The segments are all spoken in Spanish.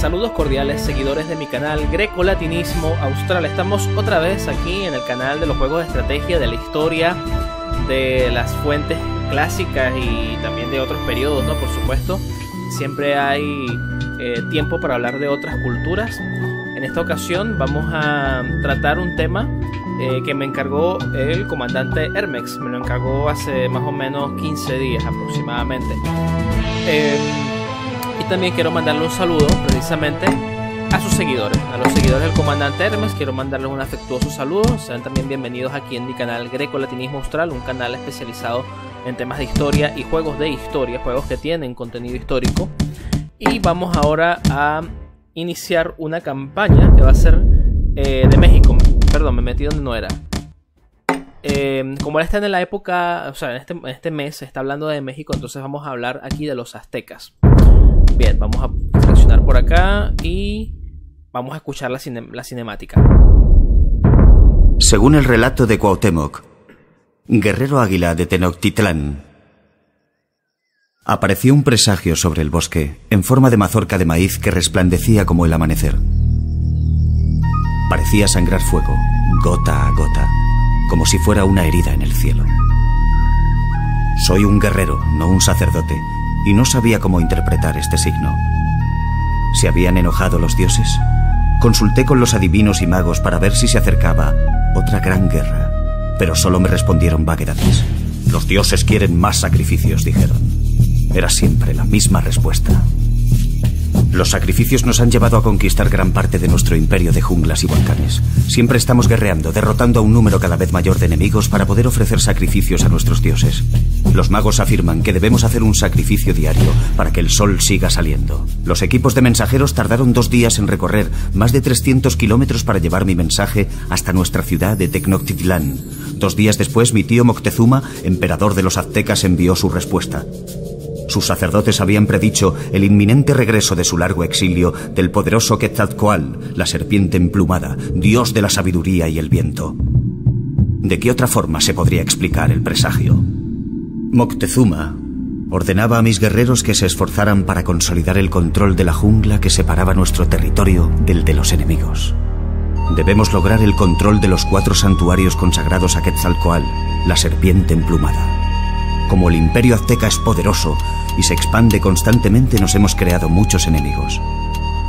Saludos cordiales seguidores de mi canal Greco Latinismo Austral. Estamos otra vez aquí en el canal de los juegos de estrategia, de la historia, de las fuentes clásicas y también de otros periodos, ¿no? Por supuesto. Siempre hay eh, tiempo para hablar de otras culturas. En esta ocasión vamos a tratar un tema eh, que me encargó el comandante Hermex. Me lo encargó hace más o menos 15 días aproximadamente. Eh, también quiero mandarle un saludo precisamente a sus seguidores, a los seguidores del comandante Hermes. Quiero mandarles un afectuoso saludo. Sean también bienvenidos aquí en mi canal Greco Latinismo Austral, un canal especializado en temas de historia y juegos de historia, juegos que tienen contenido histórico. Y vamos ahora a iniciar una campaña que va a ser eh, de México. Perdón, me metí donde no era. Eh, como él está en la época, o sea, en este, en este mes está hablando de México, entonces vamos a hablar aquí de los aztecas. Bien, vamos a seleccionar por acá y vamos a escuchar la, la cinemática. Según el relato de Cuauhtémoc, guerrero águila de Tenochtitlán, apareció un presagio sobre el bosque en forma de mazorca de maíz que resplandecía como el amanecer. Parecía sangrar fuego, gota a gota, como si fuera una herida en el cielo. Soy un guerrero, no un sacerdote, y no sabía cómo interpretar este signo. ¿Se habían enojado los dioses? Consulté con los adivinos y magos para ver si se acercaba otra gran guerra, pero solo me respondieron vaguedades. Los dioses quieren más sacrificios, dijeron. Era siempre la misma respuesta. Los sacrificios nos han llevado a conquistar gran parte de nuestro imperio de junglas y volcanes. Siempre estamos guerreando, derrotando a un número cada vez mayor de enemigos para poder ofrecer sacrificios a nuestros dioses. Los magos afirman que debemos hacer un sacrificio diario para que el sol siga saliendo. Los equipos de mensajeros tardaron dos días en recorrer más de 300 kilómetros para llevar mi mensaje hasta nuestra ciudad de Tecnoctitlán. Dos días después, mi tío Moctezuma, emperador de los aztecas, envió su respuesta. Sus sacerdotes habían predicho el inminente regreso de su largo exilio del poderoso Quetzalcoatl, la serpiente emplumada, dios de la sabiduría y el viento. ¿De qué otra forma se podría explicar el presagio? Moctezuma ordenaba a mis guerreros que se esforzaran para consolidar el control de la jungla que separaba nuestro territorio del de los enemigos. Debemos lograr el control de los cuatro santuarios consagrados a Quetzalcoatl, la serpiente emplumada. Como el imperio azteca es poderoso y se expande constantemente, nos hemos creado muchos enemigos.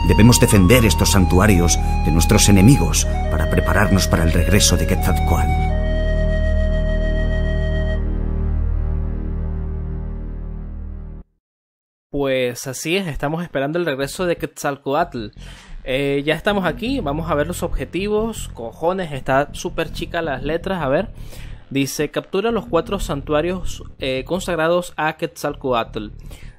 Debemos defender estos santuarios de nuestros enemigos para prepararnos para el regreso de Quetzalcoatl. Pues así es, estamos esperando el regreso de Quetzalcoatl. Eh, ya estamos aquí, vamos a ver los objetivos. Cojones, está súper chica las letras, a ver. Dice, captura los cuatro santuarios eh, consagrados a Quetzalcoatl.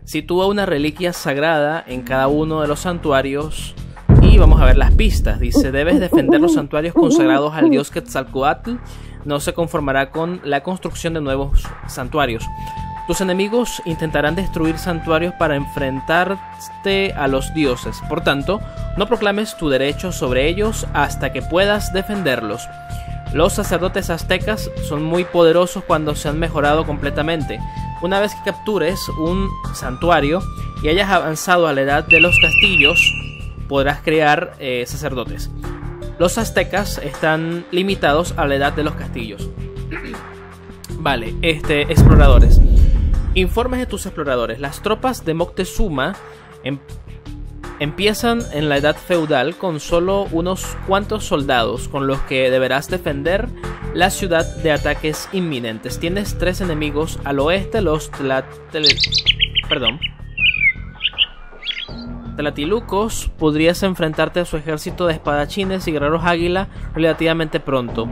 Sitúa una reliquia sagrada en cada uno de los santuarios. Y vamos a ver las pistas. Dice, debes defender los santuarios consagrados al dios Quetzalcoatl. No se conformará con la construcción de nuevos santuarios. Tus enemigos intentarán destruir santuarios para enfrentarte a los dioses. Por tanto, no proclames tu derecho sobre ellos hasta que puedas defenderlos. Los sacerdotes aztecas son muy poderosos cuando se han mejorado completamente. Una vez que captures un santuario y hayas avanzado a la edad de los castillos, podrás crear eh, sacerdotes. Los aztecas están limitados a la edad de los castillos. vale, este, exploradores. Informes de tus exploradores. Las tropas de Moctezuma em, empiezan en la edad feudal con solo unos cuantos soldados con los que deberás defender la ciudad de ataques inminentes. Tienes tres enemigos al oeste, los Perdón. Tlatilucos, podrías enfrentarte a su ejército de espadachines y guerreros águila relativamente pronto.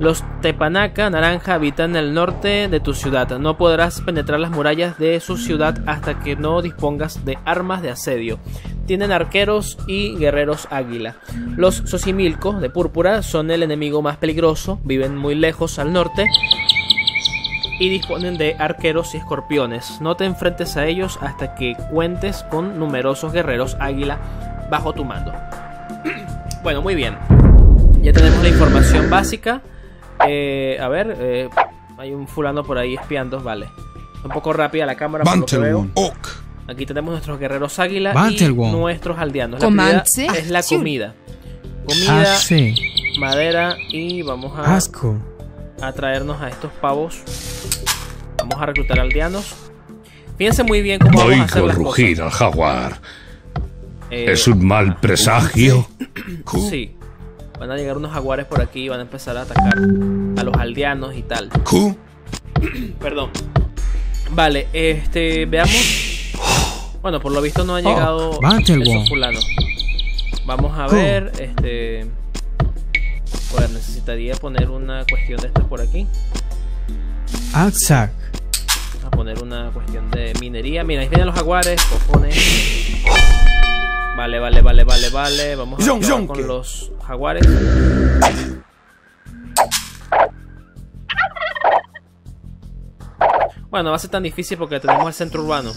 Los Tepanaka Naranja habitan en el norte de tu ciudad. No podrás penetrar las murallas de su ciudad hasta que no dispongas de armas de asedio. Tienen arqueros y guerreros águila. Los Xochimilco de púrpura son el enemigo más peligroso, viven muy lejos al norte y disponen de arqueros y escorpiones. No te enfrentes a ellos hasta que cuentes con numerosos guerreros águila bajo tu mando. bueno, muy bien. Ya tenemos la información básica. Eh, a ver, eh, hay un fulano por ahí espiando, vale. Un poco rápida la cámara. Que veo. Aquí tenemos nuestros guerreros águila y Battleworm. nuestros aldeanos. La es la comida. Comida, Hace. madera y vamos a, Asco. a traernos a estos pavos. Vamos a reclutar aldeanos. Fíjense muy bien cómo vamos a hacer las rugir cosas. al jaguar. Eh, ¿Es un mal presagio? Sí. Van a llegar unos jaguares por aquí y van a empezar a atacar a los aldeanos y tal. Q. Perdón. Vale, este, veamos. Bueno, por lo visto no han Oh, llegado esos fulanos. Vamos a ver, este. Pues necesitaría poner una cuestión de estas por aquí. Axac. Vamos a poner una cuestión de minería. Mira, ahí vienen los jaguares, cojones. Vale, vale, vale, vale, vale. Vamos a acabar con ¿qué? los jaguares. Bueno, no va a ser tan difícil porque tenemos el centro urbano.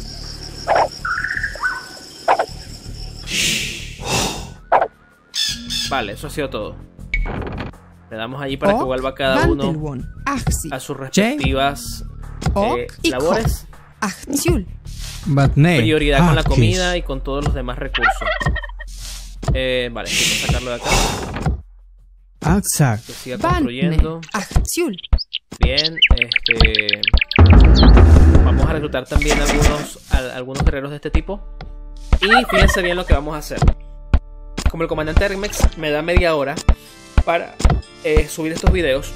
Vale, eso ha sido todo. Le damos allí para que vuelva cada uno a sus respectivas eh, labores. Batne. Prioridad con la Hakis. comida y con todos los demás recursos. Eh, vale, que sacarlo de acá. Axac. Que siga construyendo. Actiul. Bien, este. Vamos a reclutar también algunos, al- algunos guerreros de este tipo. Y fíjense bien lo que vamos a hacer. Como el comandante Hermex me da media hora para eh, subir estos videos,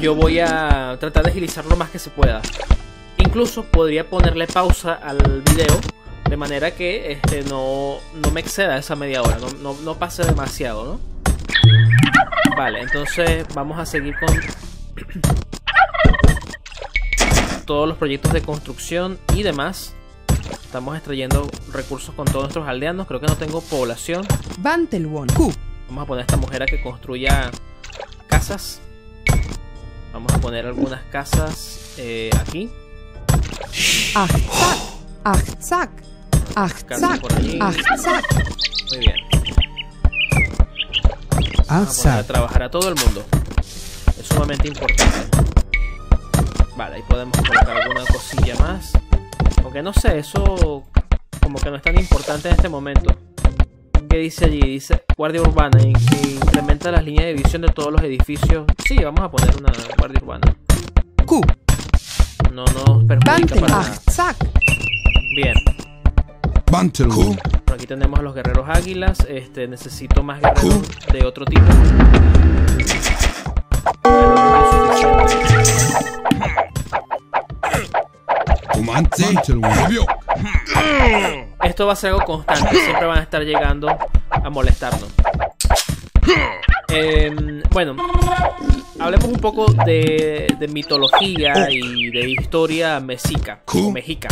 yo voy a tratar de agilizar lo más que se pueda. Incluso podría ponerle pausa al video de manera que este, no, no me exceda esa media hora, no, no, no pase demasiado, ¿no? Vale, entonces vamos a seguir con todos los proyectos de construcción y demás. Estamos extrayendo recursos con todos nuestros aldeanos. Creo que no tengo población. Bantelwon. Vamos a poner a esta mujer a que construya casas. Vamos a poner algunas casas eh, aquí. Achzac. por allí. Achzac. Muy bien. Vamos a trabajar a todo el mundo. Es sumamente importante. Vale, ahí podemos colocar alguna cosilla más. Aunque no sé, eso como que no es tan importante en este momento. ¿Qué dice allí? Dice guardia urbana y que incrementa las líneas de visión de todos los edificios. Sí, vamos a poner una guardia urbana. Q. No nos perjudica para nada. Bien. Por aquí tenemos a los guerreros águilas. Este, necesito más guerreros de otro tipo. Esto va a ser algo constante. Siempre van a estar llegando a molestarnos. Em, bueno, hablemos un poco de, de mitología y de historia mexica. O mexica.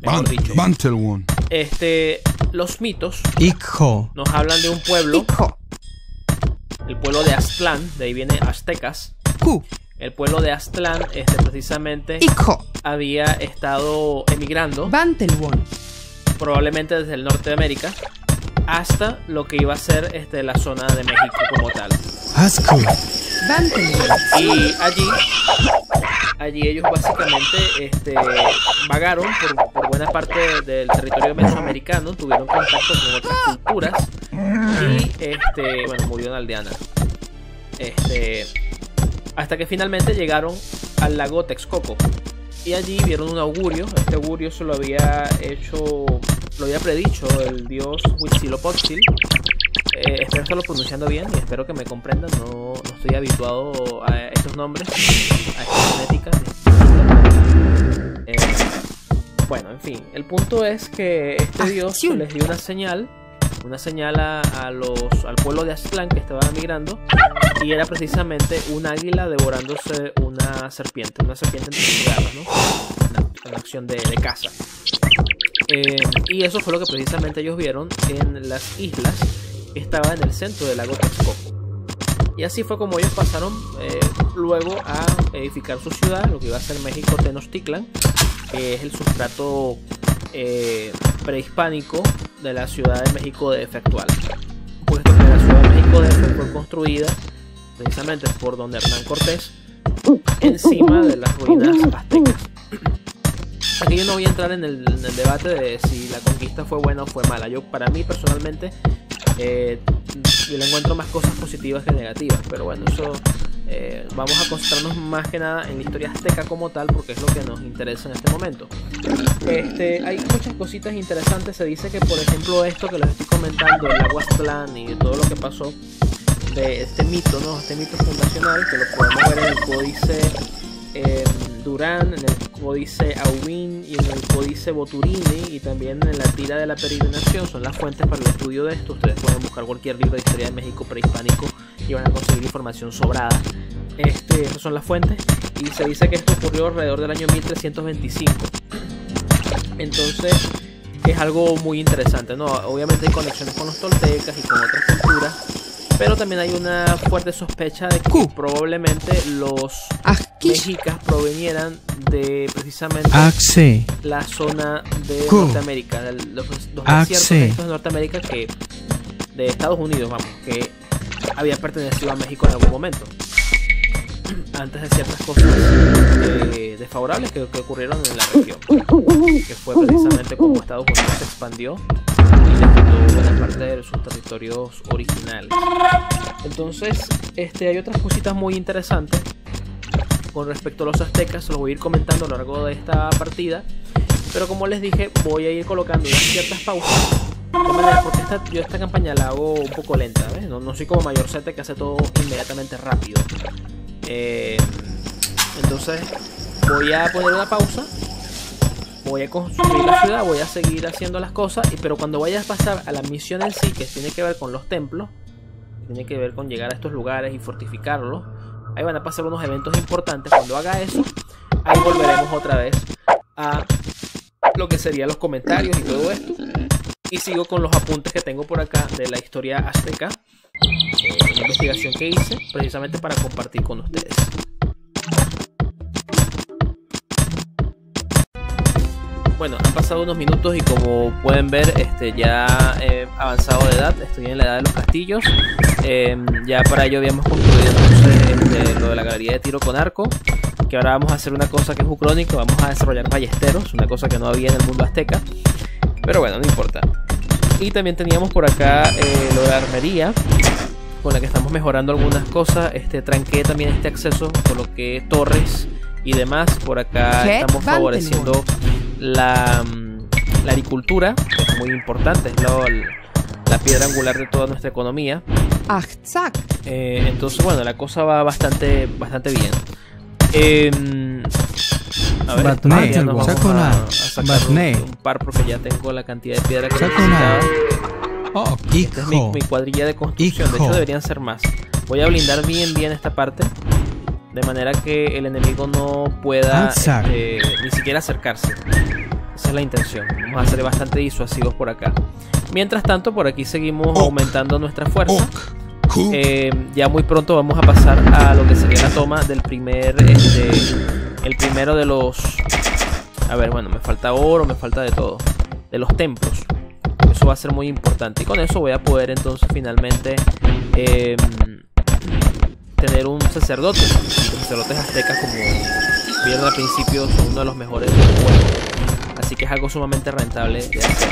Mejor dicho. Bantelwon. Este, los mitos nos hablan de un pueblo, Hijo. el pueblo de Aztlán, de ahí viene aztecas. El pueblo de Aztlán, este, precisamente, Hijo. había estado emigrando, Bantelwon. probablemente desde el norte de América, hasta lo que iba a ser este, la zona de México como tal. Y allí, allí ellos básicamente este, vagaron por, por buena parte del territorio mesoamericano, tuvieron contacto con otras culturas y este, bueno, murieron aldeanas. Este, hasta que finalmente llegaron al lago Texcoco. Y allí vieron un augurio. Este augurio se lo había hecho, lo había predicho el dios Huitzilopochtli. Eh, espero estarlo pronunciando bien y espero que me comprendan. No, no estoy habituado a estos nombres, a esta fonética. Eh, bueno, en fin, el punto es que este dios les dio una señal, una señal a, a los, al pueblo de Aztlán que estaba migrando y era precisamente un águila devorándose una serpiente, una serpiente entre sus garras, ¿no? Acción de, de caza. Eh, y eso fue lo que precisamente ellos vieron en las islas que estaban en el centro del lago Texcoco. Y así fue como ellos pasaron eh, luego a edificar su ciudad, lo que iba a ser México Tenochtitlan, que es el sustrato eh, prehispánico de la Ciudad de México DF actual. Puesto que la Ciudad de México DF fue construida precisamente por donde Hernán Cortés, encima de las ruinas aztecas. Aquí yo no voy a entrar en el, en el debate de si la conquista fue buena o fue mala. Yo, para mí personalmente, eh, yo le encuentro más cosas positivas que negativas. Pero bueno, eso eh, vamos a concentrarnos más que nada en la historia azteca como tal, porque es lo que nos interesa en este momento. Este, hay muchas cositas interesantes. Se dice que, por ejemplo, esto que les estoy comentando, el Aguastlán y todo lo que pasó de este mito, ¿no? Este mito fundacional, que lo podemos ver en el códice eh, Durán, en el códice Aubin y en el códice Boturini y también en la tira de la peregrinación. Son las fuentes para el estudio de esto. Ustedes pueden buscar cualquier libro de historia de México prehispánico y van a conseguir información sobrada. Este, estas son las fuentes y se dice que esto ocurrió alrededor del año 1325. Entonces es algo muy interesante, ¿no? Obviamente hay conexiones con los toltecas y con otras culturas, pero también hay una fuerte sospecha de que probablemente los mexicas provenieran de precisamente la zona de. Norteamérica, de los, los desiertos estos de Norteamérica que de Estados Unidos, vamos, que habían pertenecido a México en algún momento. Antes de ciertas cosas eh, desfavorables que, que ocurrieron en la región, que fue precisamente como Estados Unidos se expandió y buena parte de sus territorios originales. Entonces, este, hay otras cositas muy interesantes con respecto a los aztecas, los voy a ir comentando a lo largo de esta partida. Pero como les dije, voy a ir colocando ciertas pausas. Porque yo esta campaña la hago un poco lenta. No, soy como Mayor Sete que hace todo inmediatamente rápido. Eh, entonces, voy a poner una pausa. Voy a construir la ciudad, voy a seguir haciendo las cosas. Pero cuando vaya a pasar a la misión en sí, que tiene que ver con los templos, tiene que ver con llegar a estos lugares y fortificarlos. Ahí van a pasar unos eventos importantes. Cuando haga eso, ahí volveremos otra vez a lo que serían los comentarios y todo esto. Y sigo con los apuntes que tengo por acá de la historia azteca. eh, una investigación que hice precisamente para compartir con ustedes. Bueno, han pasado unos minutos y como pueden ver, este, ya he avanzado de edad, estoy en la edad de los castillos. Eh, ya para ello habíamos concluido entonces este, lo de la galería de tiro con arco. Que ahora vamos a hacer una cosa que es ucrónico, vamos a desarrollar ballesteros, una cosa que no había en el mundo azteca. Pero bueno, no importa. Y también teníamos por acá eh, lo de la armería, con la que estamos mejorando algunas cosas. Este tranqué también este acceso, coloqué torres y demás. Por acá estamos favoreciendo la, mm, la agricultura, que es muy importante, es lo- la piedra angular de toda nuestra economía. Achtzak. Eh, entonces, bueno, la cosa va bastante, bastante bien. Em, a ver, Batman, ya nos vamos a- a sacar un, un par porque ya tengo la cantidad de piedra que necesitaba. Oh, Esta es mi, mi cuadrilla de construcción. De hecho, deberían ser más. Voy a blindar bien, bien esta parte. De manera que el enemigo no pueda Alzar. este, ni siquiera acercarse. Esa es la intención. Vamos a ser bastante disuasivos por acá. Mientras tanto, por aquí seguimos aumentando nuestra fuerza. Eh, ya muy pronto vamos a pasar a lo que sería la toma del primer, este, el primero de los, a ver, bueno, me falta oro, me falta de todo, de los templos. Eso va a ser muy importante y con eso voy a poder entonces finalmente eh, tener un sacerdote. Los sacerdotes aztecas, como vieron al principio, son uno de los mejores del juego. Así que es algo sumamente rentable de hacer.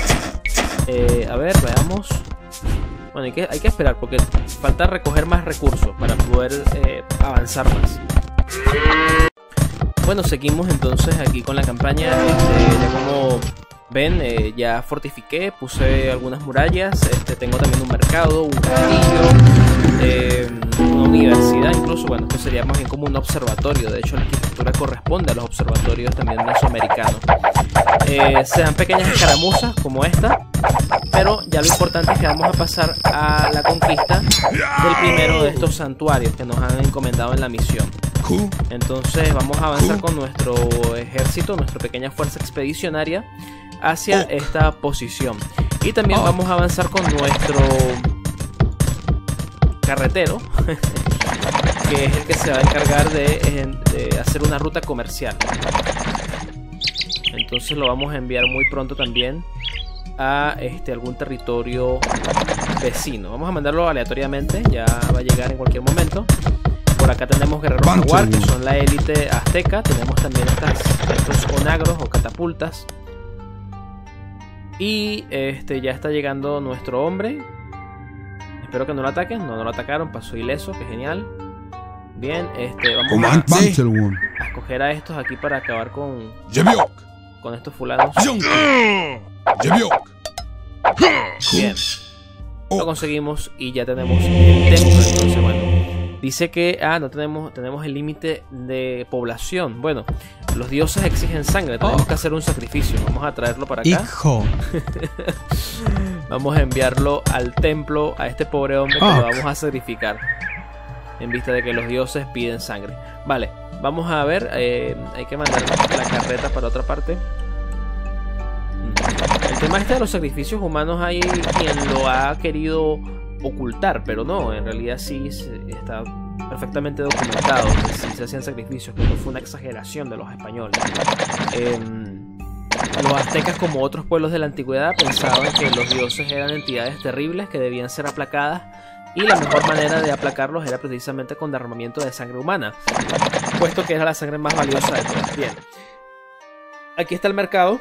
Eh, a ver, veamos. Bueno, hay que, hay que esperar porque falta recoger más recursos para poder eh, avanzar más. Bueno, seguimos entonces aquí con la campaña. Este, ya como ven, eh, ya fortifiqué, puse algunas murallas. Este, tengo también un mercado, un castillo, eh, una universidad. Incluso, bueno, esto sería más bien como un observatorio. De hecho, la arquitectura corresponde a los observatorios también mesoamericanos. Eh, se dan pequeñas escaramuzas como esta, pero ya lo importante es que vamos a pasar a la conquista del primero de estos santuarios que nos han encomendado en la misión. Entonces vamos a avanzar con nuestro ejército, nuestra pequeña fuerza expedicionaria hacia esta posición. Y también vamos a avanzar con nuestro carretero, que es el que se va a encargar de, de hacer una ruta comercial. Entonces lo vamos a enviar muy pronto también a este algún territorio vecino. Vamos a mandarlo aleatoriamente, ya va a llegar en cualquier momento. Por acá tenemos guerreros jaguar, que son la élite azteca. Tenemos también estas, estos onagros o catapultas. Y este ya está llegando nuestro hombre. Espero que no lo ataquen. No, no lo atacaron. Pasó ileso, que genial. Bien, este, vamos a, a escoger a estos aquí para acabar con, con estos fulanos. Bien. Lo conseguimos y ya tenemos el templo. Entonces, bueno. Dice que, ah, no tenemos, tenemos el límite de población. Bueno, los dioses exigen sangre. Tenemos Oh. que hacer un sacrificio. Vamos a traerlo para acá. Hijo. Vamos a enviarlo al templo a este pobre hombre que Ah. lo vamos a sacrificar. En vista de que los dioses piden sangre. Vale, vamos a ver. eh, hay que mandar la carreta para otra parte. Mm. El tema este de los sacrificios humanos hay quien lo ha querido ocultar, pero no, en realidad sí está perfectamente documentado que sí se hacían sacrificios, que no fue una exageración de los españoles. Em, los aztecas, como otros pueblos de la antigüedad, pensaban que los dioses eran entidades terribles que debían ser aplacadas y la mejor manera de aplacarlos era precisamente con derramamiento de sangre humana, puesto que era la sangre más valiosa de todas. Bien, aquí está el mercado.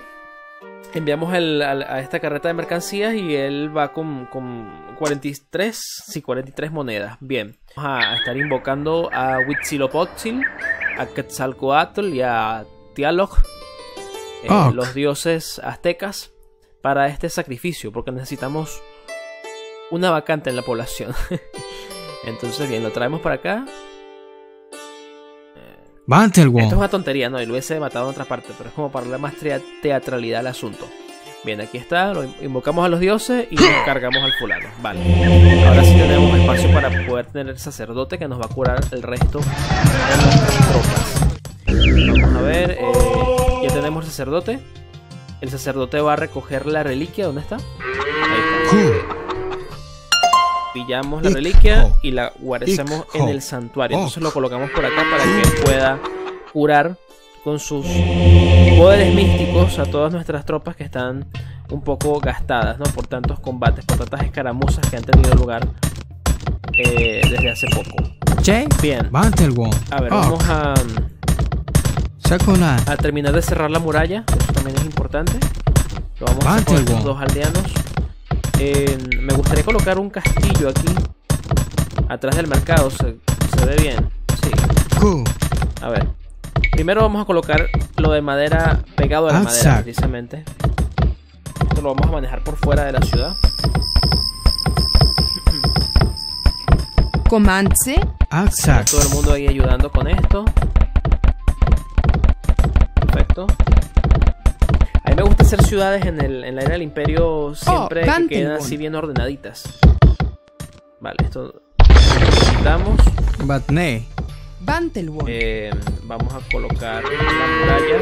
Enviamos el- al- a esta carreta de mercancías y él va con, con 43, sí, 43 monedas. Bien, vamos a estar invocando a Huitzilopochtli, a Quetzalcoatl y a Tialoc, eh, Ok. los dioses aztecas, para este sacrificio, porque necesitamos una vacante en la población. Entonces, bien, lo traemos para acá. Esto es una tontería, ¿no? Y lo hubiese matado en otra parte, pero es como para darle más teatralidad al asunto. Bien, aquí está, lo in- invocamos a los dioses y nos cargamos al fulano. Vale. Ahora sí tenemos espacio para poder tener el sacerdote que nos va a curar el resto de nuestras tropas. Vamos a ver, eh, ya tenemos el sacerdote. El sacerdote va a recoger la reliquia, ¿dónde está? Ahí está. Pillamos la reliquia y la guarecemos en el santuario. Entonces Ok. lo colocamos por acá para que pueda curar con sus poderes místicos a todas nuestras tropas que están un poco gastadas, ¿no? Por tantos combates, por tantas escaramuzas que han tenido lugar eh, desde hace poco. Che. Bien, a ver, Ok. vamos a, Sakonai. a terminar de cerrar la muralla, eso también es importante. Lo vamos a hacer con dos aldeanos. Eh, me gustaría colocar un castillo aquí, atrás del mercado, se, se ve bien. Sí, a ver. Primero vamos a colocar lo de madera pegado a la madera, precisamente. Esto lo vamos a manejar por fuera de la ciudad. Comanche. Todo el mundo ahí ayudando con esto. A mí me gusta hacer ciudades en, el, en la era del imperio siempre que quedan así bien ordenaditas. Vale, esto lo quitamos. Batne. Bantelwon. Eh, vamos a colocar la muralla.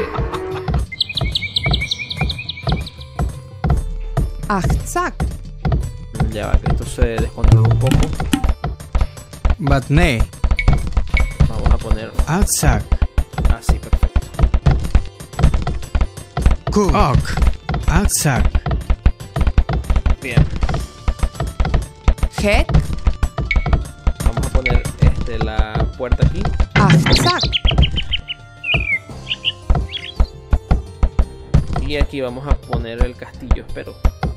Achzak. Ya va, que esto se descontrola un poco. Batne. Vamos a poner Aksak. así, perfecto. Ku. Ok. Aksak. Bien, Het. vamos a poner este, la puerta aquí. Achzak. Y aquí vamos a poner el castillo, espero.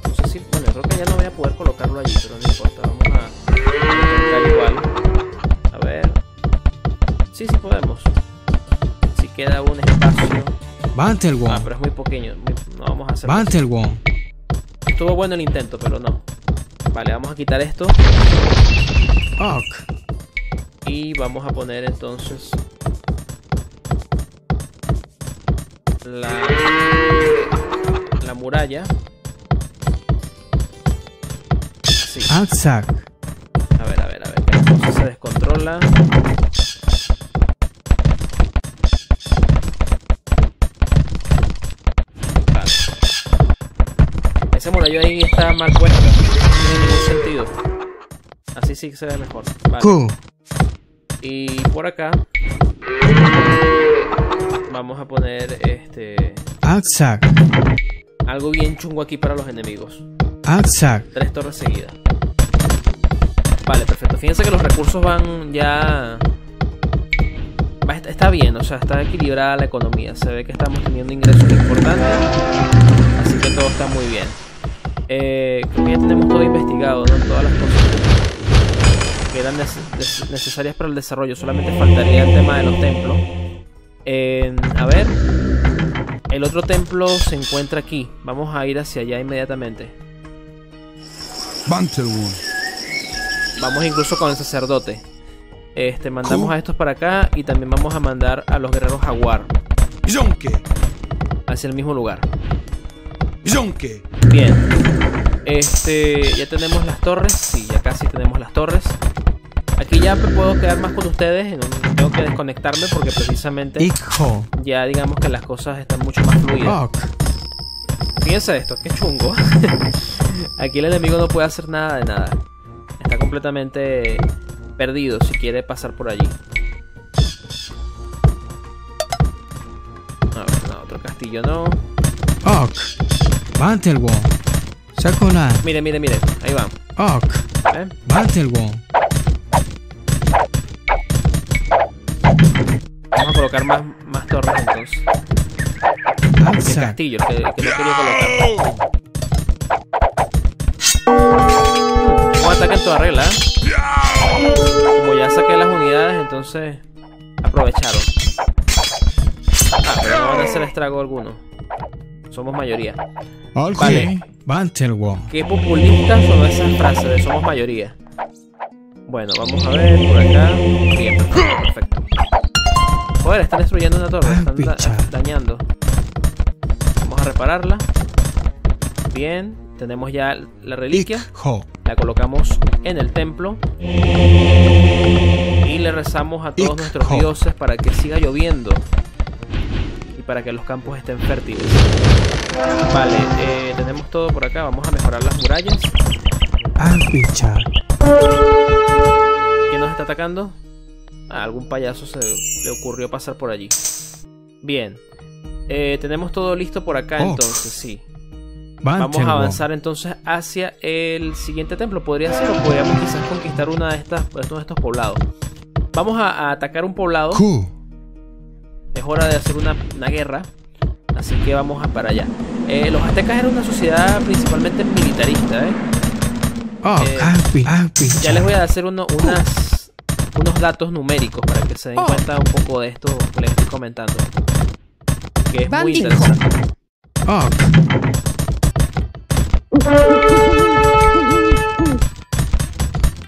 No sé si, bueno, creo que ya no voy a poder colocarlo allí, pero no importa. Vamos a intentar igual. A ver. Sí, sí podemos. Si queda un espacio. Ah, Bantelwon. pero es muy pequeño. No vamos a hacer. Bantelwon. Estuvo bueno el intento, pero no. Vale, vamos a quitar esto. Ok. Y vamos a poner entonces la, la muralla. Sí. A ver, a ver, a ver. Que la cosa se descontrola. Ahí está mal puesto. No tiene ningún sentido. Así sí que se ve mejor. Vale. Y por acá vamos a poner este algo bien chungo aquí para los enemigos. Tres torres seguidas. Vale, perfecto. Fíjense que los recursos van ya está bien, o sea, está equilibrada la economía. Se ve que estamos teniendo ingresos importantes. Así que todo está muy bien. Eh, creo que ya tenemos todo investigado, ¿no? Todas las cosas que eran nece- nece- necesarias para el desarrollo. Solamente faltaría el tema de los templos. Eh, a ver. El otro templo se encuentra aquí. Vamos a ir hacia allá inmediatamente. Bantelwon. Vamos incluso con el sacerdote. Este, mandamos a estos para acá y también vamos a mandar a los guerreros jaguar hacia el mismo lugar. Bien. Este, ya tenemos las torres. Sí, ya casi tenemos las torres. Aquí ya me puedo quedar más con ustedes. Tengo que desconectarme porque precisamente Ikho. ya digamos que las cosas están mucho más fluidas. Fíjense esto, qué chungo. Aquí el enemigo no puede hacer nada de nada. Está completamente perdido si quiere pasar por allí. A ver, no, otro castillo no. Ok. Bantelwon. Sakuna. Mire, mire, mire. Ahí va. Ok. ¿eh? Vamos a colocar más, más torres entonces. El Aksak. castillo, el que, el que no quería colocar. Un ataque en toda regla. ¿eh? Como ya saqué las unidades, entonces aprovecharon. Ah, pero no van a hacer estrago alguno. Somos mayoría. Ok. Vale. Qué populistas son esas frases de somos mayoría. Bueno, vamos a ver por acá. Bien, perfecto, perfecto. Joder, están destruyendo una torre, están da- dañando. Vamos a repararla. Bien, tenemos ya la reliquia. La colocamos en el templo. Y le rezamos a todos nuestros dioses para que siga lloviendo. Para que los campos estén fértiles. Vale, eh, tenemos todo por acá. Vamos a mejorar las murallas. ¿Quién nos está atacando? A algún payaso se le ocurrió pasar por allí. Bien. Eh, tenemos todo listo por acá Oh. entonces, sí. Vamos a avanzar entonces hacia el siguiente templo. Podría ser o podríamos quizás conquistar una de estas, uno de estos poblados. Vamos a, a atacar un poblado. Es hora de hacer una, una guerra. Así que vamos a para allá. Eh, los aztecas eran una sociedad principalmente militarista. ¿eh? Ok. Eh, Alpi. Alpicha. Ya les voy a hacer uno- unas, unos datos numéricos para que se den Oh. cuenta un poco de esto que les estoy comentando. Que es muy interesante.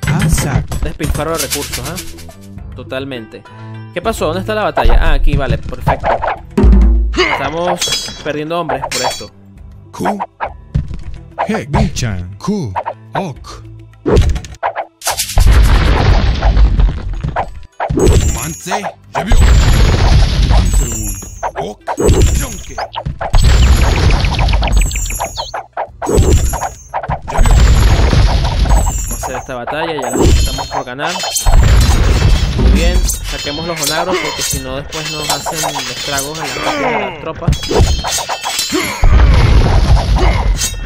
Aksak. Despilfarro de recursos, ¿ah? Totalmente. ¿Qué pasó? ¿Dónde está la batalla? Ah, aquí, vale, perfecto. Estamos perdiendo hombres por esto. Bichan. Esta batalla, ya la estamos por ganar. Muy bien, saquemos los onagros porque si no después nos hacen estragos en las en las tropas.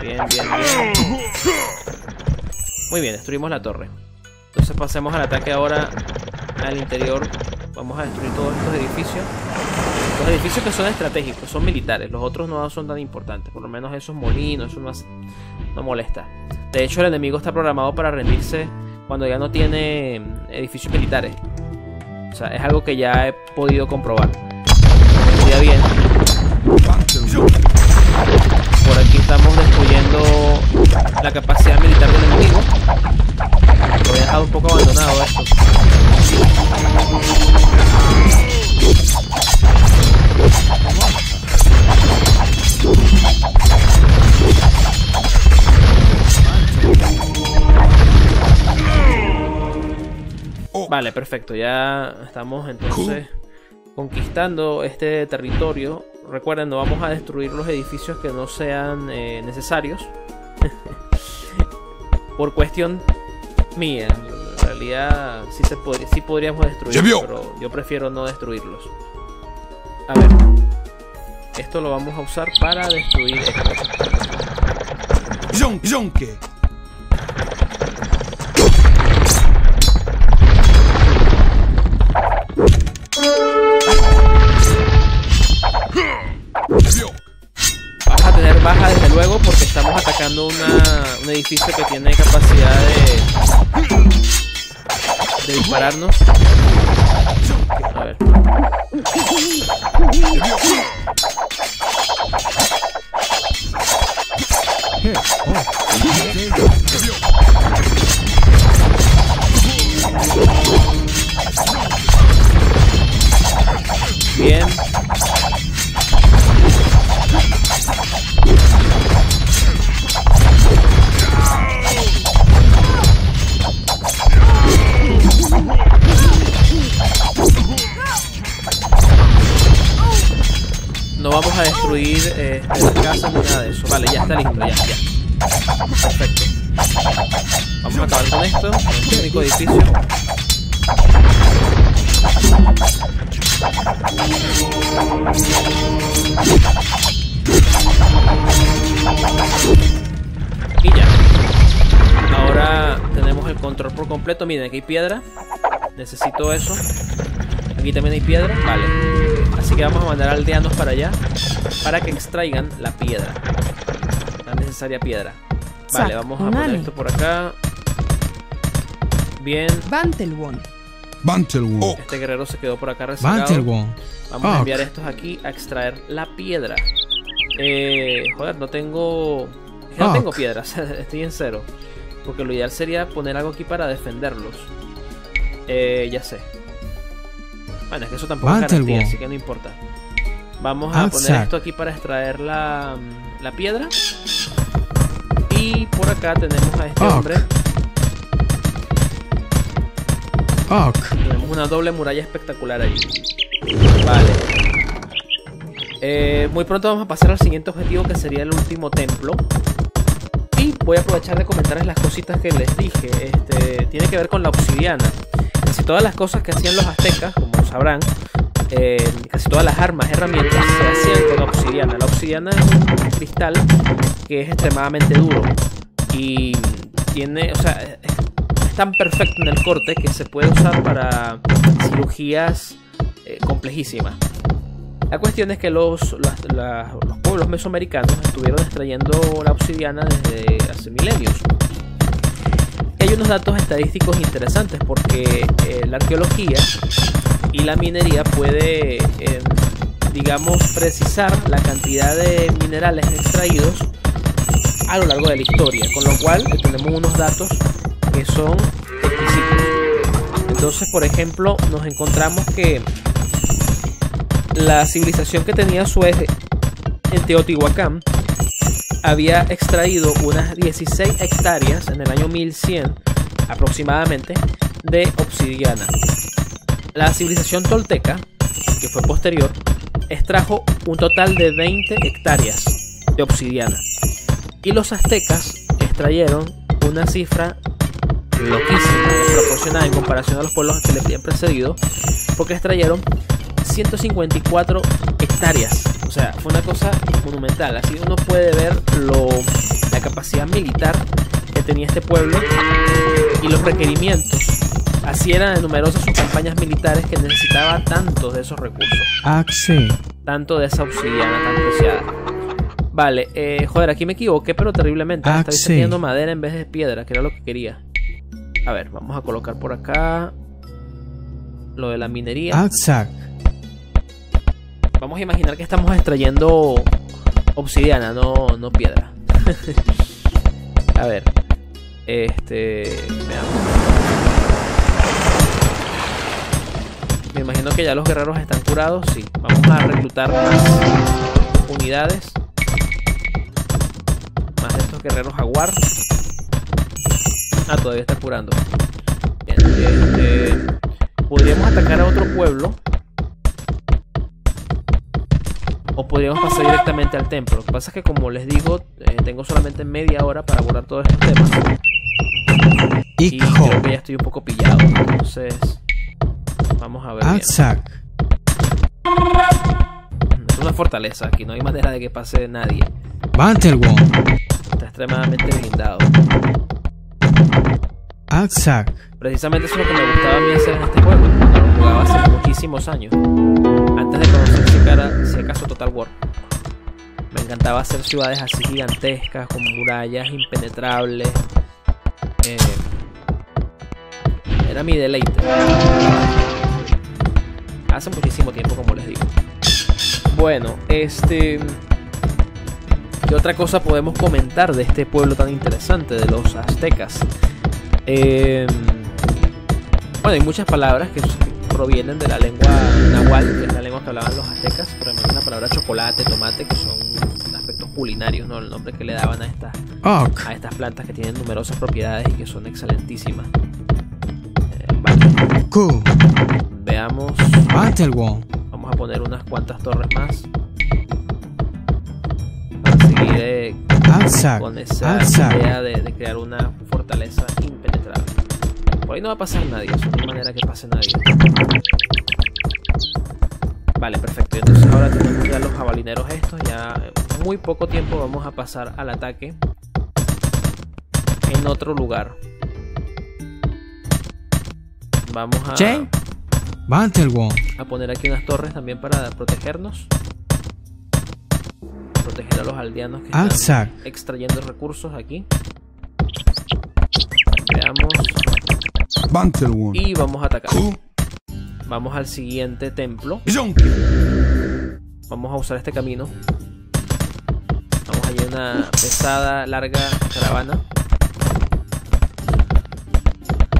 Bien, bien, bien. Muy bien, destruimos la torre. Entonces pasemos al ataque ahora al interior. Vamos a destruir todos estos edificios. Los edificios que son estratégicos, son militares. Los otros no son tan importantes. Por lo menos esos molinos, eso no, hace- no molesta. De hecho, el enemigo está programado para rendirse cuando ya no tiene edificios militares. O sea, es algo que ya he podido comprobar. Ya bien, por aquí estamos destruyendo la capacidad militar del enemigo. Lo he dejado un poco abandonado esto. Vale, perfecto. Ya estamos entonces conquistando este territorio. Recuerden, no vamos a destruir los edificios que no sean eh, necesarios. Por cuestión mía. En realidad sí, se podría, sí podríamos destruirlos, pero yo prefiero no destruirlos. A ver. Esto lo vamos a usar para destruir esto. Baja desde luego porque estamos atacando una, un edificio que tiene capacidad de, dispararnos. A ver. Eh, las casas ni nada de eso. Vale, ya está listo, ya, ya. Perfecto. Vamos a acabar con esto, con este único edificio. Y ya. Ahora tenemos el control por completo. Miren, aquí hay piedra. Necesito eso. Aquí también hay piedra. Vale. Así que vamos a mandar aldeanos para allá. Para que extraigan la piedra. La necesaria piedra. Vale, Zack, vamos a poner esto por acá. Bien. Bantelwon. Bantelwood. Oh. Este guerrero se quedó por acá rezagado. Bantelwon. Vamos a Ok. enviar estos aquí a extraer la piedra. Eh, joder, no tengo. es que No Ok. tengo piedras, estoy en cero. Porque lo ideal sería poner algo aquí para defenderlos. Eh, ya sé. Bueno, es que eso tampoco es garantía, así que no importa. Vamos a poner esto aquí para extraer la, la piedra. Y por acá tenemos a este Ok. hombre. Tenemos una doble muralla espectacular allí. Vale. Eh, muy pronto vamos a pasar al siguiente objetivo que sería el último templo. Y voy a aprovechar de comentarles las cositas que les dije. Este, tiene que ver con la obsidiana. Casi todas las cosas que hacían los aztecas, como sabrán, eh, casi todas las armas, herramientas se hacían con obsidiana. La obsidiana es un cristal que es extremadamente duro y tiene, o sea, es tan perfecto en el corte que se puede usar para cirugías eh, complejísimas. La cuestión es que los, las- la- los pueblos mesoamericanos estuvieron extrayendo la obsidiana desde hace milenios. Hay unos datos estadísticos interesantes porque eh, la arqueología y la minería puede, eh, digamos, precisar la cantidad de minerales extraídos a lo largo de la historia, con lo cual tenemos unos datos que son exquisitos. Entonces, por ejemplo, nos encontramos que la civilización que tenía su eje en Teotihuacán había extraído unas 16 hectáreas en el año 1100 aproximadamente de obsidiana. La civilización tolteca, que fue posterior, extrajo un total de 20 hectáreas de obsidiana. Y los aztecas extrayeron una cifra loquísima, desproporcionada en comparación a los pueblos que le habían precedido, porque extrayeron 154 hectáreas. O sea, fue una cosa monumental. Así uno puede ver la capacidad militar que tenía este pueblo y los requerimientos. Así eran de numerosas sus campañas militares que necesitaba tantos de esos recursos Axe. tanto de esa obsidiana tan preciada. Vale, eh, joder, aquí me equivoqué, pero terriblemente. Ah, Estaba madera en vez de piedra, que era lo que quería. A ver, vamos a colocar por acá lo de la minería. Axac. Vamos a imaginar que estamos extrayendo obsidiana, no, no piedra. a ver, este. veamos. Me imagino que ya los guerreros están curados. Sí, vamos a reclutar más unidades. Más de estos guerreros jaguar. Ah, todavía está curando. Bien, este, podríamos atacar a otro pueblo. O podríamos pasar directamente al templo. Lo que pasa es que como les digo, eh, tengo solamente media hora para abordar todos estos temas. Y creo que ya estoy un poco pillado. Entonces, vamos a ver. bien. Axac. Es una fortaleza aquí, no hay manera de que pase nadie. Bantelwon. Está extremadamente blindado. Axac. Precisamente eso es lo que me gustaba a mí hacer en este juego. Cuando lo jugaba hace muchísimos años. Antes de conocer si, cara, si acaso Total War. Me encantaba hacer ciudades así gigantescas, con murallas impenetrables. Eh, era mi deleite. Hace muchísimo tiempo, como les digo. Bueno, este... ¿Qué otra cosa podemos comentar de este pueblo tan interesante de los aztecas? Eh, bueno, hay muchas palabras que provienen de la lengua nahual, que es la lengua que hablaban los aztecas. Por ejemplo, la palabra chocolate, tomate, que son aspectos culinarios, ¿no? El nombre que le daban a estas, a estas plantas que tienen numerosas propiedades y que son excelentísimas. Veamos. Vamos a poner unas cuantas torres más. Para seguir eh, con esa idea de, de crear una fortaleza impenetrable. Por ahí no va a pasar nadie, eso no hay manera que pase nadie. Vale, perfecto. Entonces ahora tenemos ya los jabalineros estos. Ya en muy poco tiempo vamos a pasar al ataque en otro lugar. Vamos a. Mantelwall. a poner aquí unas torres también para protegernos. Proteger a los aldeanos que están Outside. extrayendo recursos aquí. Veamos. Y vamos a atacar. Vamos al siguiente templo. Vamos a usar este camino. Vamos allí una pesada, larga caravana.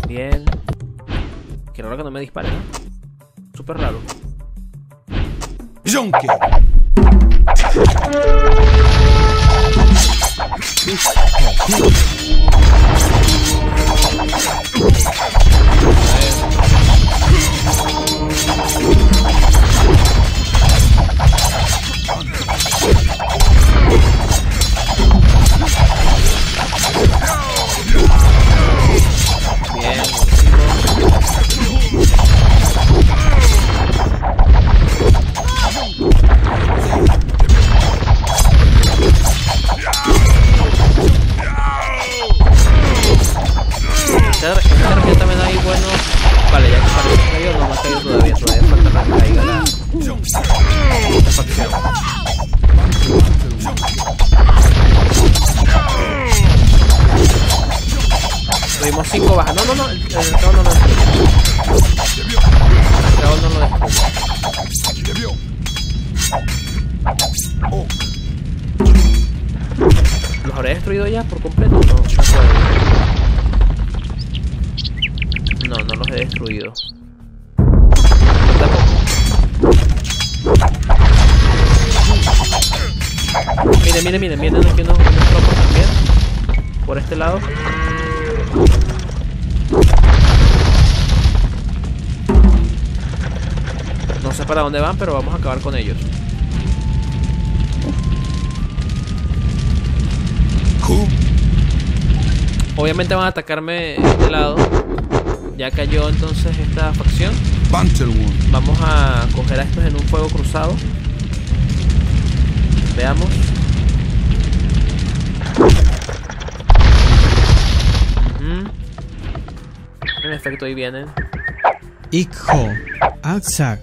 Bien. Qué raro que no me disparen. Súper raro. Jonke. Acabar con ellos. Obviamente van a atacarme de este lado. Ya cayó entonces esta facción. Vamos a coger a estos en un fuego cruzado. Veamos. En efecto, ahí vienen. Ikho. Outside.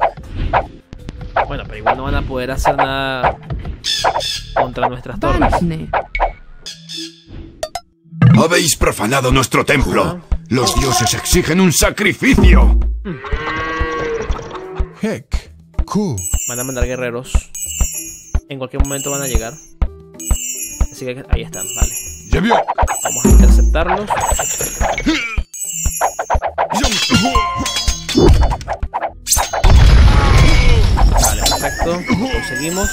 Bueno, pero igual no van a poder hacer nada contra nuestras torres. Habéis profanado nuestro templo. Los dioses exigen un sacrificio. Heck. Ku. Van a mandar guerreros. En cualquier momento van a llegar. Así que ahí están, vale. Vamos a interceptarlos. Vale, perfecto. Conseguimos.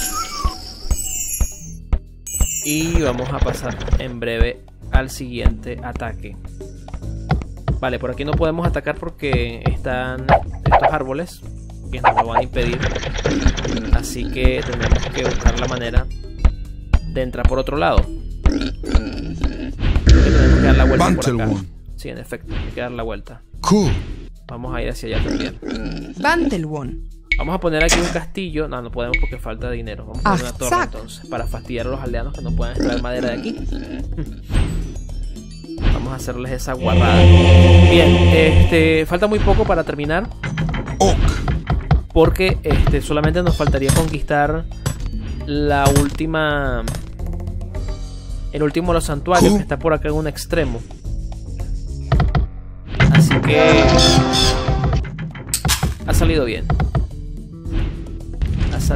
Y vamos a pasar en breve al siguiente ataque. Vale, por aquí no podemos atacar porque están estos árboles que nos lo van a impedir. Así que tenemos que buscar la manera de entrar por otro lado. Tenemos que dar la vuelta por acá. Bantelwon. Sí, en efecto, hay que dar la vuelta. Vamos a ir hacia allá también. Bantelwon. Vamos a poner aquí un castillo. No, no podemos porque falta dinero. Vamos a poner una torre entonces. Para fastidiar a los aldeanos que no puedan extraer madera de aquí. Vamos a hacerles esa guarrada. Bien, este. Falta muy poco para terminar. Ok. Porque este, solamente nos faltaría conquistar la última. El último de los santuarios que está por acá en un extremo. Así que. Ha salido bien.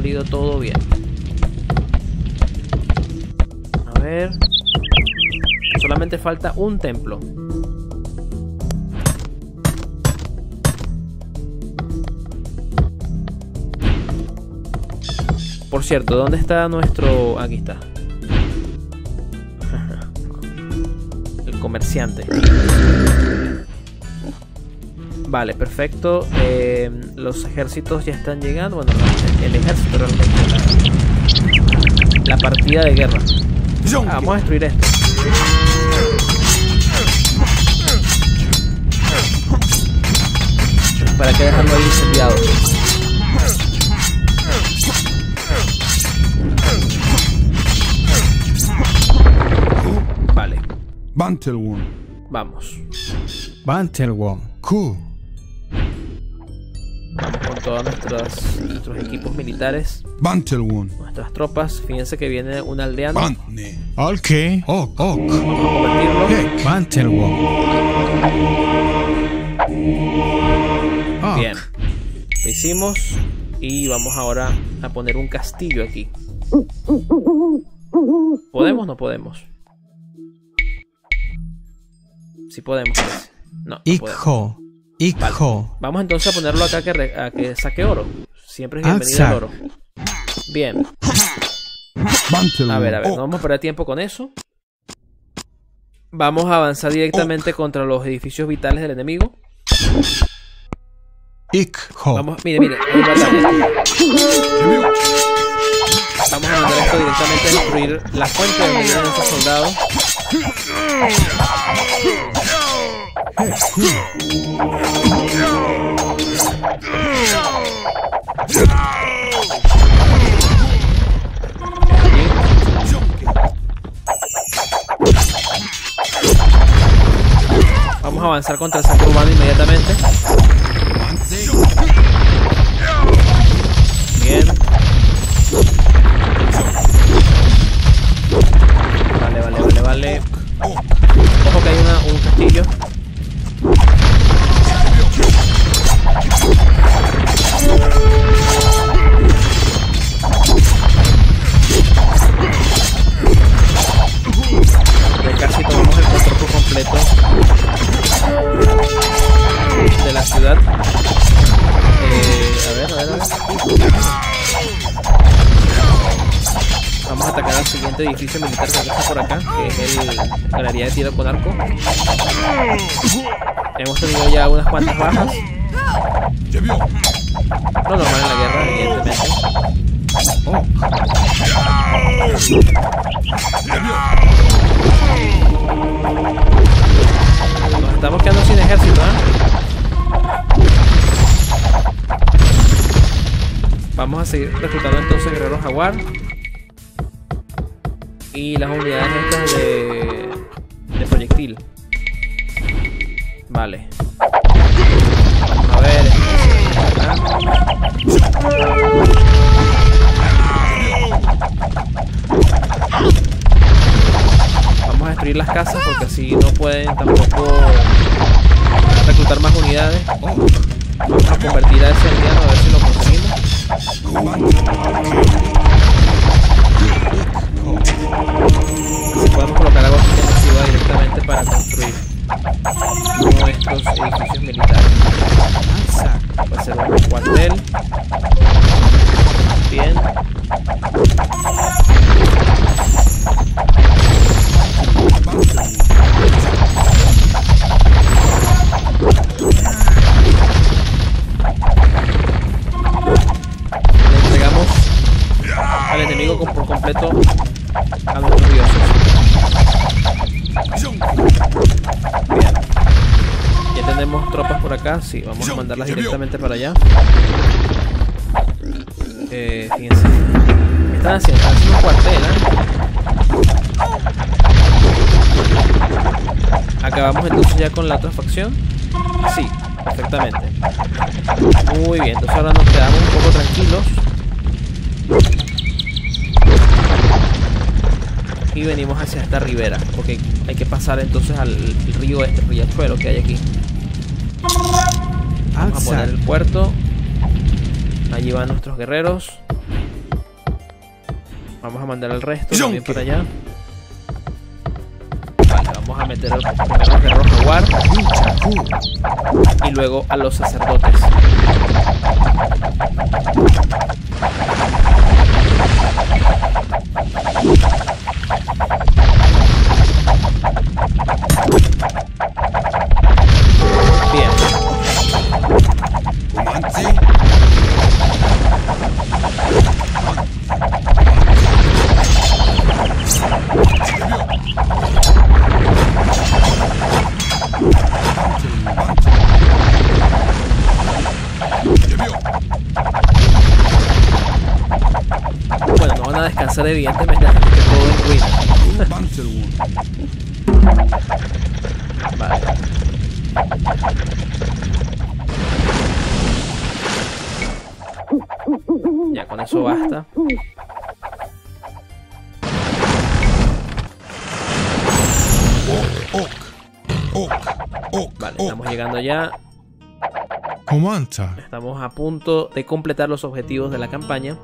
Todo bien. A ver. Solamente falta un templo. Por cierto, ¿dónde está nuestro... Aquí está. El comerciante. Vale, perfecto. Eh, los ejércitos ya están llegando. Bueno, no, el ejército realmente. La, la partida de guerra. Ah, vamos a destruir esto. ¿Para qué dejarlo ahí incendiado? Vale, Bantelwon. vamos. Bantelwon. Ku. Vamos con todos nuestros, nuestros equipos militares, Bantelwon. nuestras tropas. Fíjense que viene un aldeano. Bantne. Ok. Ok. Ok. Vamos a convertirlo. Hek. Bantelwon. Ok. Bien. Lo hicimos. Y vamos ahora a poner un castillo aquí. ¿Podemos? No podemos. Sí podemos. No, no podemos. Ikho. Vamos entonces a ponerlo acá que re- a que saque oro. Siempre es bienvenido el oro. Bien. A ver, a ver, no vamos a perder tiempo con eso. Vamos a avanzar directamente contra los edificios vitales del enemigo. Vamos, mire, mire. Vamos a mandar esto directamente a destruir la fuente donde vienen esos soldados. Vamos a avanzar contra el centro urbano inmediatamente. Bien. Seguir reclutando entonces guerreros jaguar. Y las unidades estas de, de proyectil. Vale. A ver. Vamos a destruir las casas porque así no pueden tampoco reclutar más unidades. Vamos a convertir a ese aldeano a ver si podemos colocar algo defensiva directamente para construir nuestros edificios militares. Va a ser un cuartel. Bien. Por acá. Sí, vamos a mandarlas directamente para allá. Eh, fíjense. ¿Qué están haciendo? Están haciendo un cuartel, ¿eh? Acabamos entonces ya con la otra facción. Sí, perfectamente. Muy bien, entonces ahora nos quedamos un poco tranquilos. y venimos hacia esta ribera, porque hay que pasar entonces al río este, el riachuelo que hay aquí. Vamos a poner el puerto. Allí van nuestros guerreros. Vamos a mandar el resto también para allá. Vale, vamos a meter al guerrero jaguar y luego a los sacerdotes. Evidentemente que ruina. Vale. Ya con eso basta. Vale, estamos llegando ya. Estamos a punto de completar los objetivos de la campaña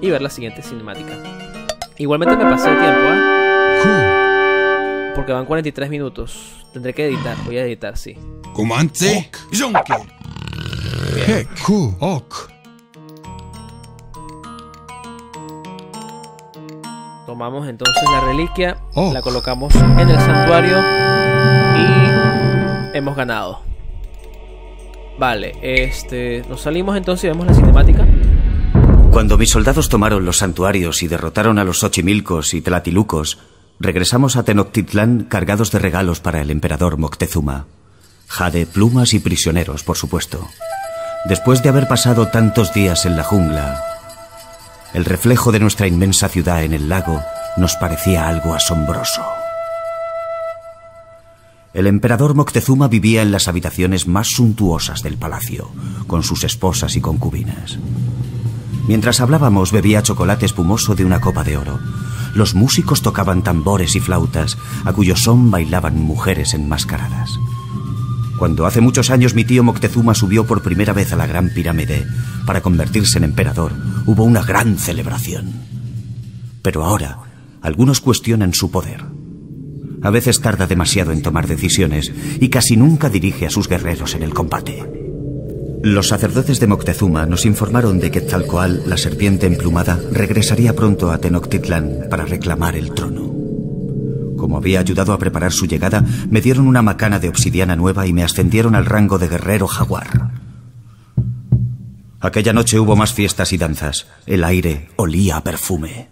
y ver la siguiente cinemática. Igualmente me pasé el tiempo, ¿ah? Cool. Porque van 43 minutos. Tendré que editar, voy a editar, sí. Ok. Tomamos entonces la reliquia, Oh. la colocamos en el santuario y hemos ganado. Vale, este, nos salimos entonces y vemos la cinemática. Cuando mis soldados tomaron los santuarios y derrotaron a los Xochimilcos y Tlatilucos, regresamos a Tenochtitlán cargados de regalos para el emperador Moctezuma. Jade, plumas y prisioneros, por supuesto. Después de haber pasado tantos días en la jungla, el reflejo de nuestra inmensa ciudad en el lago nos parecía algo asombroso. El emperador Moctezuma vivía en las habitaciones más suntuosas del palacio, con sus esposas y concubinas. Mientras hablábamos bebía chocolate espumoso de una copa de oro. Los músicos tocaban tambores y flautas, a cuyo son bailaban mujeres enmascaradas. Cuando hace muchos años mi tío Moctezuma subió por primera vez a la Gran Pirámide para convertirse en emperador, hubo una gran celebración. Pero ahora, algunos cuestionan su poder. A veces tarda demasiado en tomar decisiones y casi nunca dirige a sus guerreros en el combate. Los sacerdotes de Moctezuma nos informaron de que Tzalcoal, la serpiente emplumada, regresaría pronto a Tenochtitlán para reclamar el trono. Como había ayudado a preparar su llegada, me dieron una macana de obsidiana nueva y me ascendieron al rango de guerrero jaguar. Aquella noche hubo más fiestas y danzas. El aire olía a perfume.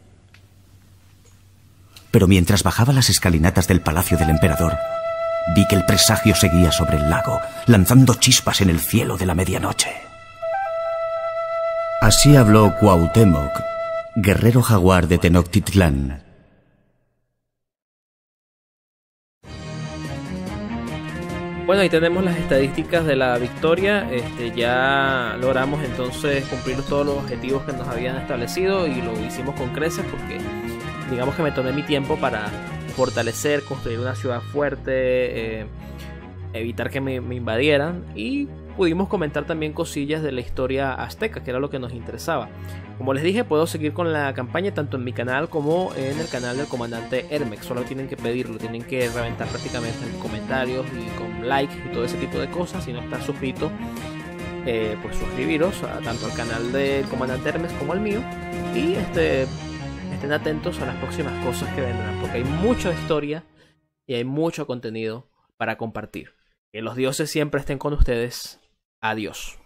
Pero mientras bajaba las escalinatas del palacio del emperador, vi que el presagio seguía sobre el lago, lanzando chispas en el cielo de la medianoche. Así habló Cuauhtémoc, guerrero jaguar de Tenochtitlán. Bueno, ahí tenemos las estadísticas de la victoria. Este, ya logramos entonces cumplir todos los objetivos que nos habían establecido y lo hicimos con creces porque digamos que me tomé mi tiempo para fortalecer, construir una ciudad fuerte, eh, evitar que me, invadieran y pudimos comentar también cosillas de la historia azteca, que era lo que nos interesaba. Como les dije, puedo seguir con la campaña tanto en mi canal como en el canal del comandante Hermex. Solo tienen que pedirlo, tienen que reventar prácticamente en comentarios y con likes y todo ese tipo de cosas. Si no estás suscrito, eh, pues suscribiros a, tanto al canal del comandante Hermes como al mío. Y este, estén atentos a las próximas cosas que vendrán, porque hay mucha historia y hay mucho contenido para compartir. Que los dioses siempre estén con ustedes. Adiós.